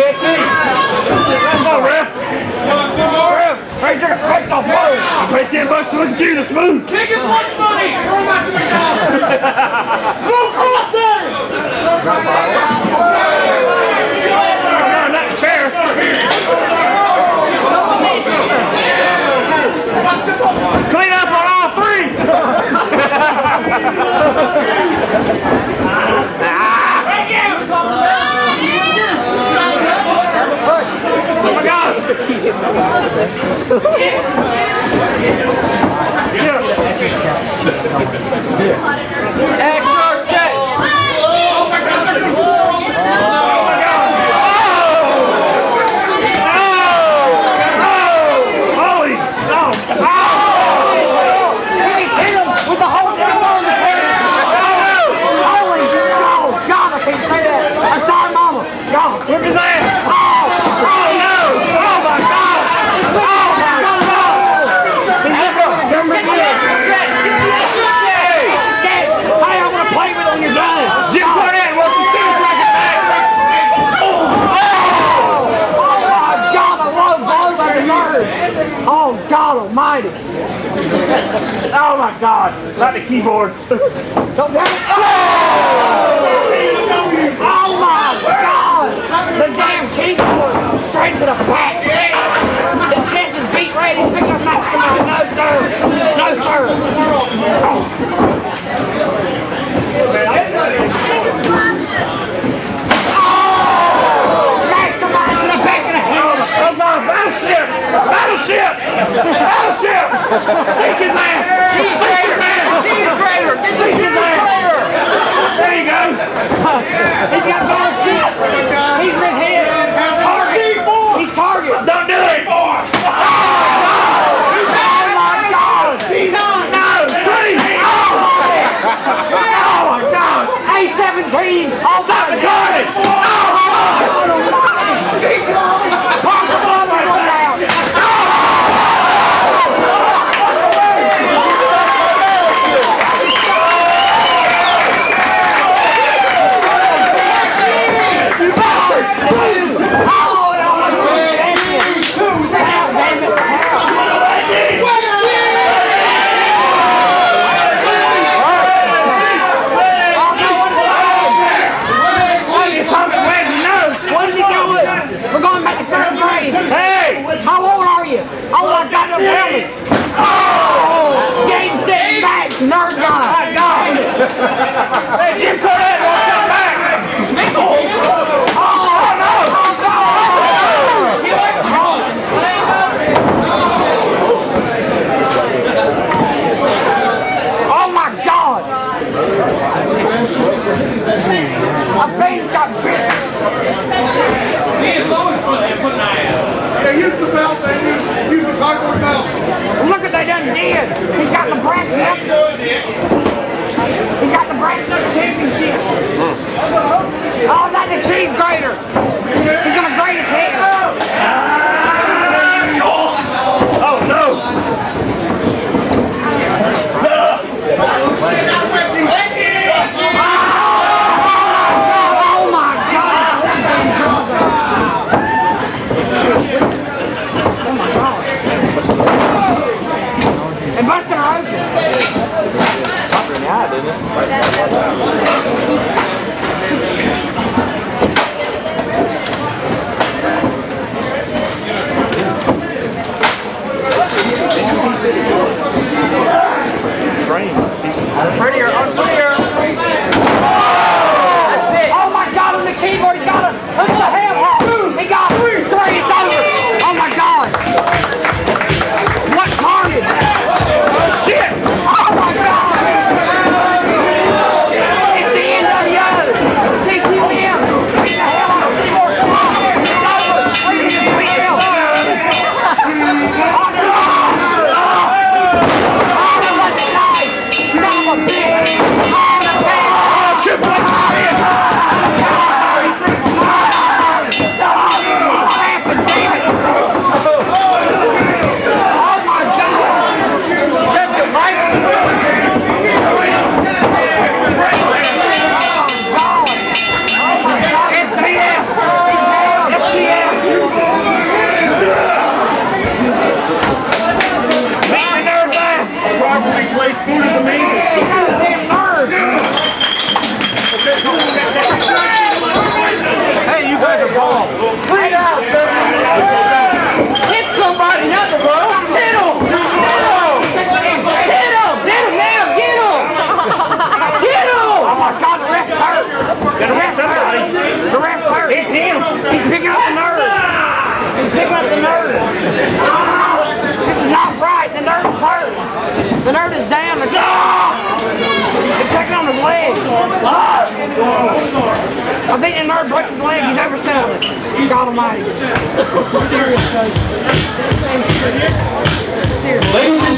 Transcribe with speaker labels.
Speaker 1: Come on, ref. Ref. Take off. I 10 bucks look at you. That's smooth.
Speaker 2: Kick his
Speaker 1: No, not the. Clean up on all three.
Speaker 2: Yeah.
Speaker 1: Oh my God! Not the keyboard.
Speaker 3: Don't. Oh! oh my God! The damn keyboard straight to the back. His chest is beat. He's up sir. No sir. Oh! To back.
Speaker 1: Oh Battleship! Battleship! Shake his ass!
Speaker 3: É isso aí!
Speaker 1: Thank you. Hey,
Speaker 3: you guys are balls. Right out. Hit somebody else, bro. Hit him. Hit him. Hit him.
Speaker 1: Get him, get him, get him. Get him.
Speaker 3: Oh, my God,
Speaker 4: the ref's hurt. The ref's hurt.
Speaker 3: The ref's hurt. It's him. He's picking up the nerve. He's picking up the nerve. This is not right. The nerd is hurt. The
Speaker 1: nerd is damaged. They're it out leg. I think the nerd broke his leg. He's overselling it. God almighty. This is serious, guys. This is serious. Serious.